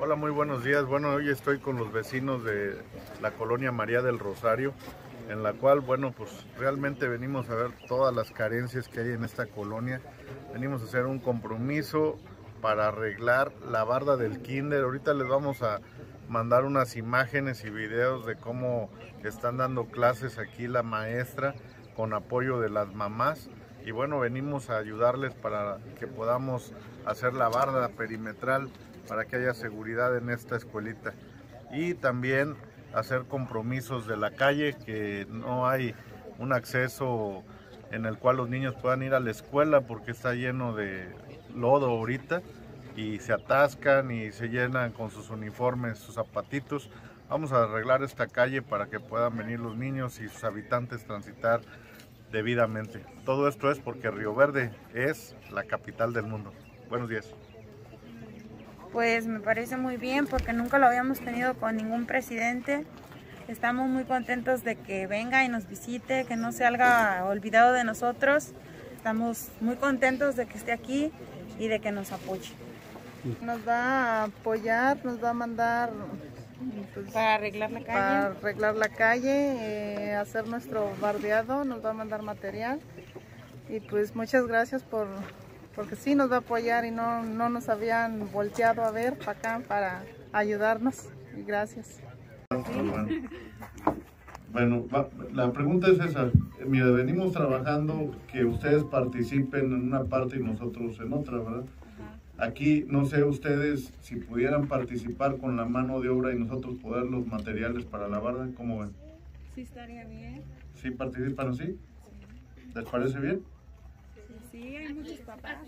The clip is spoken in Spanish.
Hola, muy buenos días. Bueno, hoy estoy con los vecinos de la colonia María del Rosario, en la cual, bueno, pues realmente venimos a ver todas las carencias que hay en esta colonia. Venimos a hacer un compromiso para arreglar la barda del kinder. Ahorita les vamos a mandar unas imágenes y videos de cómo están dando clases aquí la maestra con apoyo de las mamás y bueno, venimos a ayudarles para que podamos hacer la barda perimetral para que haya seguridad en esta escuelita y también hacer compromisos de la calle, que no hay un acceso en el cual los niños puedan ir a la escuela porque está lleno de lodo ahorita y se atascan y se llenan con sus uniformes, sus zapatitos. Vamos a arreglar esta calle para que puedan venir los niños y sus habitantes transitar debidamente. Todo esto es porque Río Verde es la capital del mundo. Buenos días. Pues me parece muy bien porque nunca lo habíamos tenido con ningún presidente. Estamos muy contentos de que venga y nos visite, que no se haya olvidado de nosotros. Estamos muy contentos de que esté aquí y de que nos apoye. Nos va a apoyar, nos va a mandar pues, para arreglar la calle. Para arreglar la calle, eh, hacer nuestro bardeado, nos va a mandar material. Y pues muchas gracias por, porque sí nos va a apoyar y no, no nos habían volteado a ver para acá para ayudarnos. Y gracias. Bueno, la pregunta es esa. Mira, venimos trabajando que ustedes participen en una parte y nosotros en otra, ¿verdad? Aquí, no sé ustedes si pudieran participar con la mano de obra y nosotros poder los materiales para la barda, ¿cómo ven? Sí, estaría bien. ¿Sí participan o sí? ¿Les parece bien? Sí, hay muchos papás.